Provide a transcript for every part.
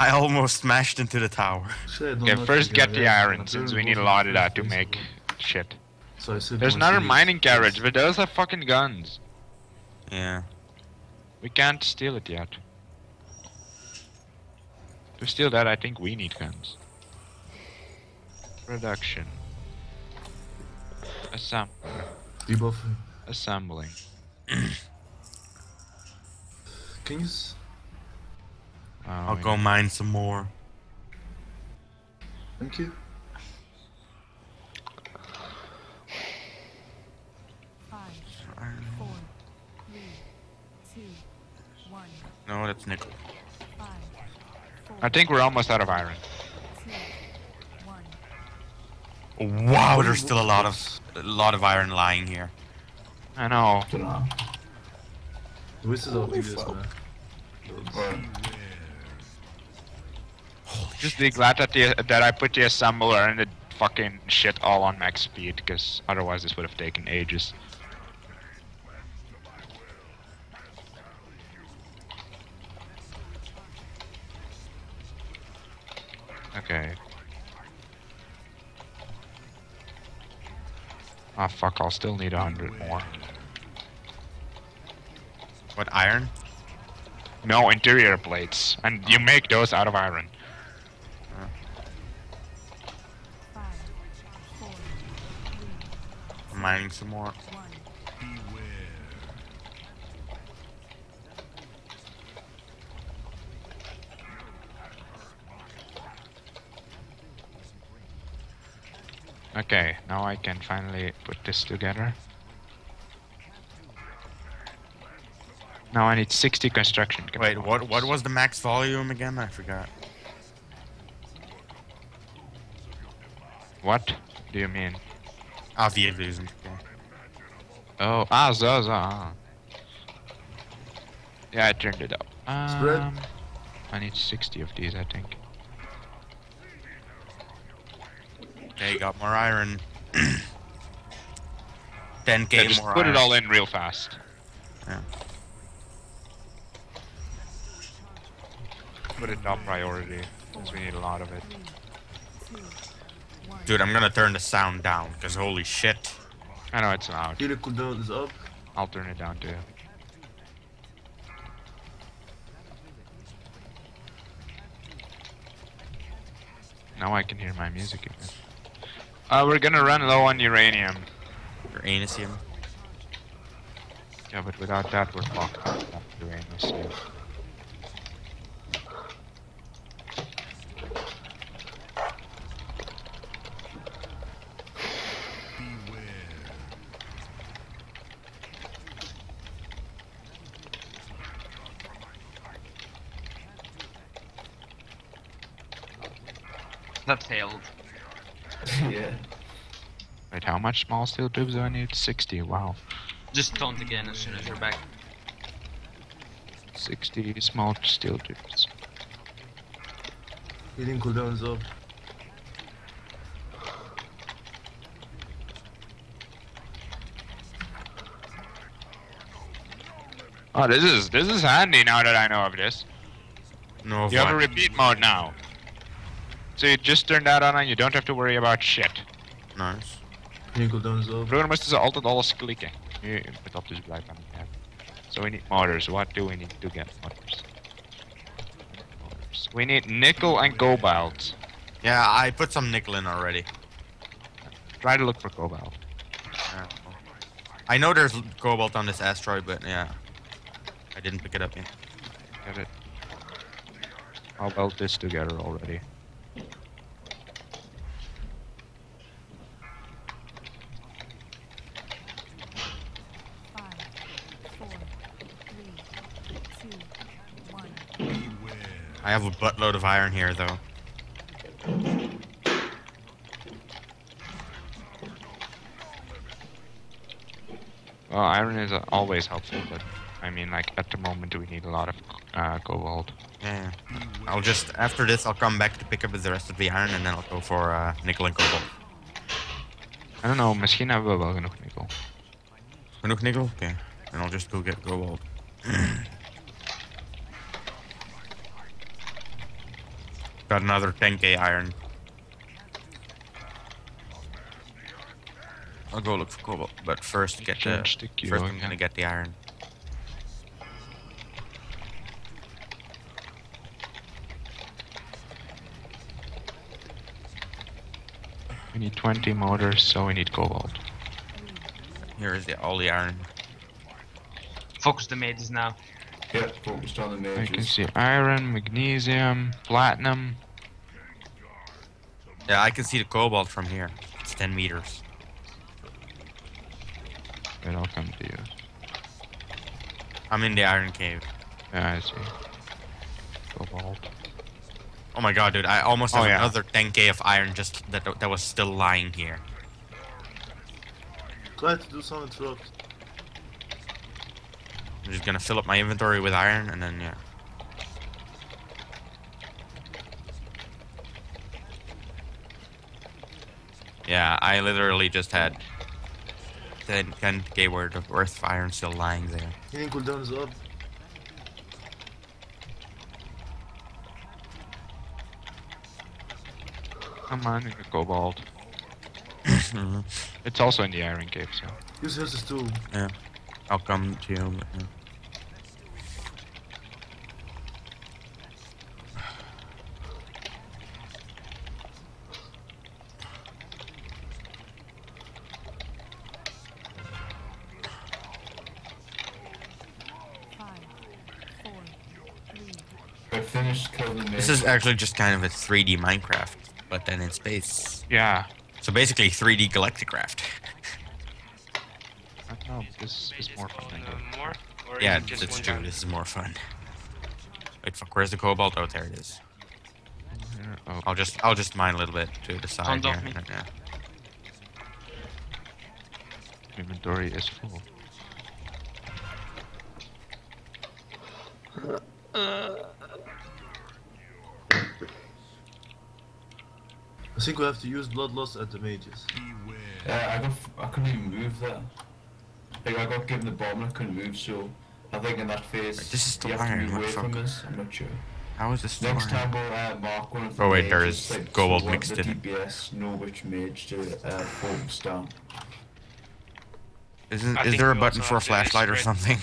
I almost smashed into the tower. Shit, I don't Okay, first get the get iron, since we need a lot of that to make shit. So There's another mining carriage, but those are fucking guns. Yeah. We can't steal it yet. To steal that, I think we need guns. Production. Assembler. Debuffing. Assembling. Can you s- Oh, I'll go need- mine some more. Thank you. Five, four, three, two, one, No, that's nickel. five, four, I think we're almost out of iron. two. Wow, there's still a lot of a lot of iron lying here. I know. Hoe is het al previous, man? Just be glad that the that I put the assembler and the fucking shit all on max speed, because otherwise this would have taken ages. Okay. Ah fuck, I'll still need a hundred more. What iron? No, interior plates. And you make those out of iron. Mining some more. Okay, now I can finally put this together. Now I need 60 construction. Wait, what what was the max volume again? I forgot. What do you mean? Ah, the illusion. Okay. Oh, ah, so, so, ah. Yeah, I turned it up. Spread. Um, I need 60 of these, I think. Okay, got more iron. 10k Yeah, just more put iron. it all in real fast. Yeah. Put it top priority, since we need a lot of it. Two, one. Dude, I'm gonna turn the sound down, because holy shit. I know it's loud. Here the cooldown is up. I'll turn it down too. Now I can hear my music again. Uh, we're gonna run low on uranium. Your anisium. Yeah, but without that, we're fucked. Not uranium. That failed. yeah. Wait, how much small steel tubes do I need? 60, wow. Just taunt again as soon as you're back. 60 small steel tubes. Healing cooldown is up. Oh, this is this is handy now that I know of this. No, You have a repeat mode now. So you just turn that on and you don't have to worry about shit. Nice. Healing cooldown is up. Broer moest ze altijd alles klikken. Nu moet dat dus blijven ja. So we need motors. What do we need to get motors? Motors. We need nickel and cobalt. Yeah, I put some nickel in already. Try to look for cobalt. Yeah. I know there's cobalt on this asteroid, but yeah. I didn't pick it up yet. Get it. I'll weld this together already. Five, four, three, two, one. I have a buttload of iron here, though. Well, iron is uh, always helpful, but I mean, like at the moment, we need a lot of uh, cobalt. Yeah. I'll just after this, I'll come back to pick up the rest of the iron, and then I'll go for uh, nickel and cobalt. I don't know. Misschien hebben we wel genoeg nickel. Genoeg nickel? Okay. Then I'll just go get cobalt. Got another 10k iron. I'll go look for cobalt, but first get the Change first I'm gonna get the iron. We need 20 motors, so we need cobalt. Here is the all the iron. Focus the mages now. Yeah, focused on the I can see iron, magnesium, platinum. Yeah, I can see the cobalt from here. It's 10 meters. It all come to you. I'm in the iron cave. Yeah, I see. Cobalt. Oh my god, dude! I almost Oh, have yeah. another 10k of iron just that that was still lying here. Try to do some trucks. I'm just gonna fill up my inventory with iron and then yeah. Yeah, I literally just had 10, 10k worth of earth of iron still lying there. Healing cooldown is up. I'm mining the cobalt. It's also in the iron cave, so. Use his too. yeah, I'll come to you. but, yeah. Five, four, three, I finished killing This is actually just kind of a 3D Minecraft, but then in space. Yeah. So basically 3D Galacticraft. I know, this is more fun than that. more? Or yeah, is it that's true. time? This is more fun. Wait, fuck, where's the cobalt? Oh, there it is. Oh, I'll just I'll just mine a little bit to the side Tons here. me. Yeah. inventory is full. Uh, uh. I think we have to use bloodlust at the mages. Yeah, I got. f- I couldn't even move there. Like I got given the bomb and I couldn't move, so I think in that phase Wait, this is the you have to iron, move away from fuck? us. I'm not sure. How is this Next story? time we'll uh, mark one of the Oh, wait, there is mages, is like, cobalt so mixed the in it. DPS know which mage to uh, focus down. Isn't I is there a button for a flashlight or spread- something?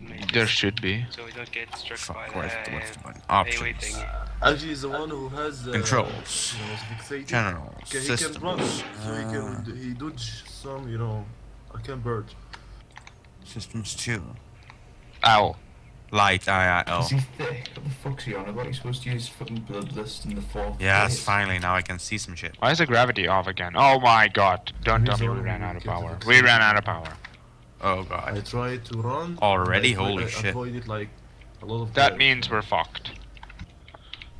On that maze, There should be. so we don't get struck Fuck, by where's the the, what's button? Options. thing. Actually, he's the one who has uh, Controls. You know. General. Okay, he can run, Systems. so he Uh, can he dodge some, you know. I can bird. systems 2. Ow. Light, I, I, Is oh. he thick? What the fuck's he on about? He's supposed to use fucking bloodlust in the fourth. Yes, phase. finally, now I can see some shit. Why is the gravity off again? Oh my god. Don't tell me we ran out of power. We ran out of power. Oh god. I tried to run. Already? and I Holy I shit. avoided like a lot of. That damage. means we're fucked.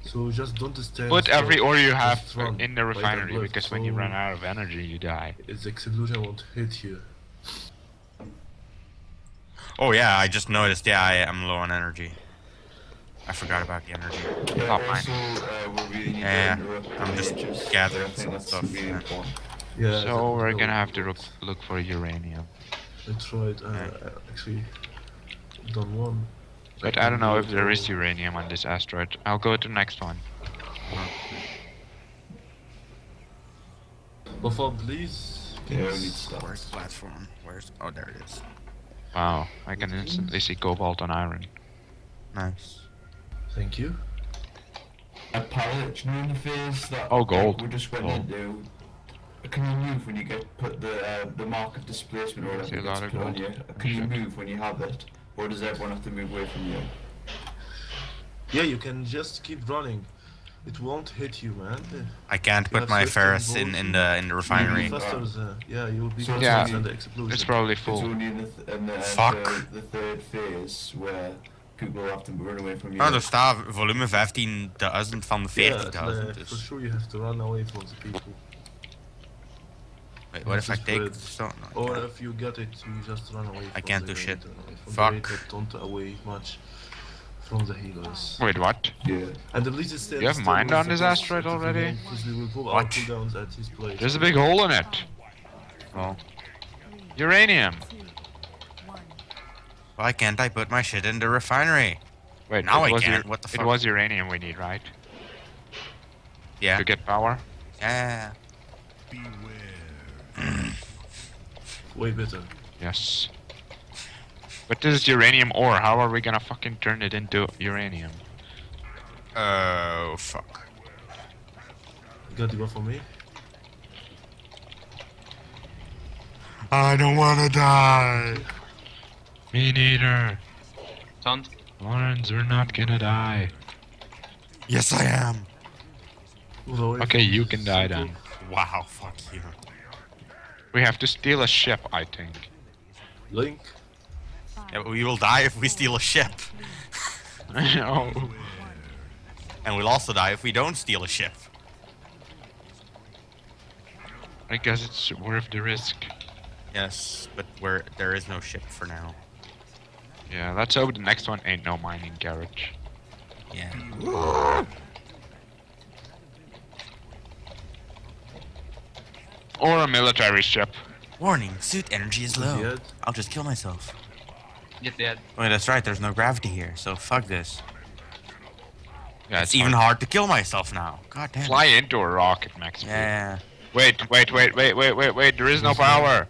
So just don't stand. Put still. every ore you have run in the refinery blood, because when you run out of energy, you die. Its explosion won't hit you. Oh yeah, I just noticed. Yeah, I am low on energy. I forgot about the energy. Yeah, Top also, uh, we really Yeah, I'm just gathering some stuff, really yeah. Yeah. So we're gonna have to look look for uranium. I tried. Uh, Yeah. actually, done one. But I don't know if there is uranium on this asteroid. I'll go to the next one. Buffalo, please. Yeah, we need stuff. Where's the platform? Where's? Oh, there it is. Wow, I can instantly see cobalt on iron. Nice. Thank you. A pilot, you know in the phase that Oh, gold. we just went Gold. Into. Can you move when you get put the uh, the mark of displacement or See whatever gets of put on you? Can you move when you have it, or does everyone have to move away from you? Yeah, you can just keep running. It won't hit you, man. I can't You put my swift ferrous in in the in the refinery. Faster, uh, yeah, you will be So faster Yeah. than the explosion. It's probably It's full. only in the th- in the, uh, Fuck. third, the third phase where people have to run away from you. Oh, er staat volume 15.000 van de yeah, uh, for sure you have to run away from the people. Wait, what if I take wait. the stone? No, Or if you get it, you just run away. I can't the do shit. uh, from Fuck. The raid that don't away much from the healers. Wait, what? Yeah. And the Blizzard stands You have still mined on this asteroid already? beginning, Because we will pull our What? at his place. There's a big hole in it. Well, Uranium. why can't I put my shit in the refinery? Wait, Now I can't, what the fuck? It was uranium we need, right? Yeah. to get power? Yeah. Way better. Yes. But this is uranium ore. How are we gonna fucking turn it into uranium? Oh fuck. You got the one for me? I don't wanna die. Me neither. Don't. Lawrence, we're not gonna die. Yes, I am. Although Okay, you can die then. Wow. Fuck you. We have to steal a ship, I think. Link. Yeah, but we will die if we steal a ship, I know. Oh. and we'll also die if we don't steal a ship. I guess it's worth the risk. Yes, but where there is no ship for now. Yeah, let's hope the next one ain't no mining garage. Yeah. Or a military ship. Warning: suit energy is low. I'll just kill myself. Get dead. Wait, that's right. There's no gravity here, so fuck this. Yeah, it's even hard to kill myself now. God damn. it. Fly into a rocket, Max. Yeah. Wait, wait, wait, wait, wait, wait, wait. There is no power.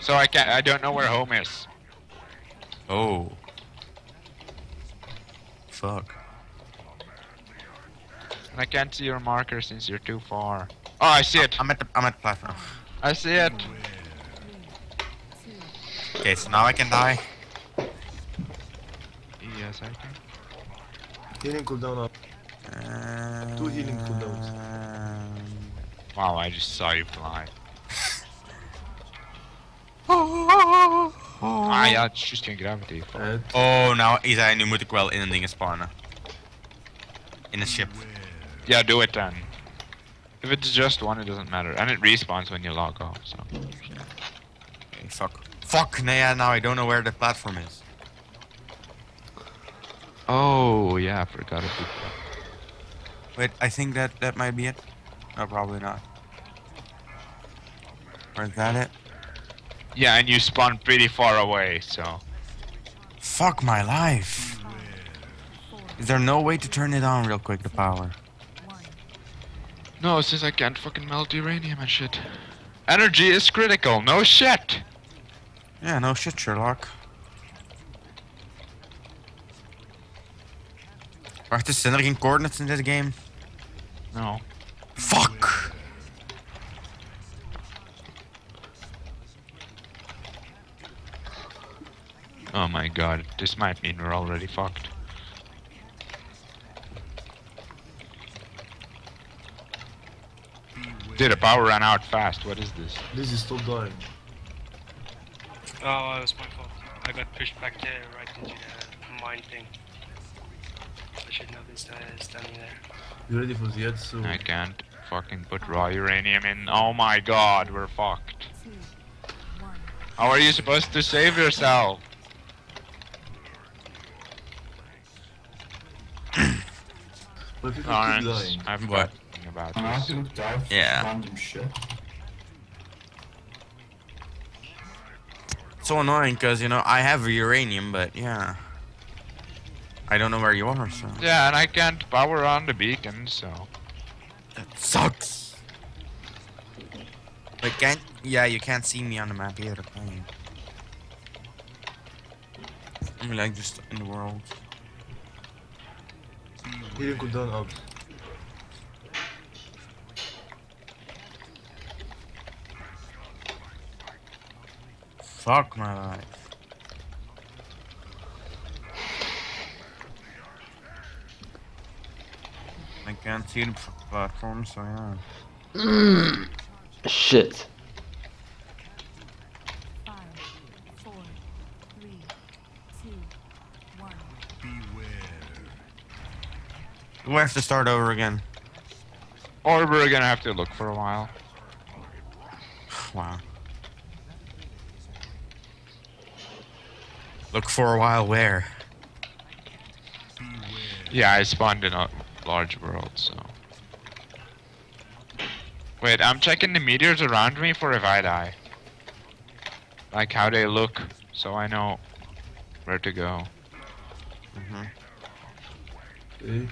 So I can't. I don't know where home is. Oh. Fuck. And I can't see your marker since you're too far. Oh, I see it. I'm at the I'm at the platform. I see it. Okay, so now I can die. Yes, I can. Healing cooldown up. Two healing cooldowns. Um, Wow, I just saw you fly. Ah ja, het is juist geen gravity. Fuck. And Oh, nou Isa, nu moet ik wel in een ding spawnen. In een ship. Yeah, do it then. If it's just one, it doesn't matter. And it respawns when you log off, so. Okay, fuck. Fuck, yeah, now I don't know where the platform is. Oh, yeah, I forgot that. Wait, I think that that might be it. No, probably not. Or is that it? Yeah, and you spawn pretty far away, so. Fuck my life. Is there no way to turn it on real quick, the power? No, since I can't fucking melt uranium and shit. Energy is critical, no shit! Yeah, no shit, Sherlock. Wacht, zijn er geen coordinates in this game? No. Fuck! Oh my god, this might mean we're already fucked. Dude, the power ran out fast. What is this? This is still dying. Oh, it was my fault. I got pushed back there right into the mine thing. I should know this guy is standing there. You ready for the head? So I can't fucking put raw uranium in. Oh my god, we're fucked. How are you supposed to save yourself? but people keep Lawrence. I've What? Got something about And I this. die for Yeah. random shit. So annoying, because, you know, I have uranium, but yeah. I don't know where you are, so. Yeah, and I can't power on the beacon, so. That sucks! But can't. Yeah, you can't see me on the map either, can you? I'm like, just in the world. Healing cooldown up. Fuck my life. I can't see the platform, so yeah. Shit. Five, four, three, two, one. We have to start over again. Or we're gonna have to look for a while. Wow. Look for a while where? Yeah, I spawned in a large world, so. Wait, I'm checking the meteors around me for if I die. Like how they look, so I know where to go. hmm Okay.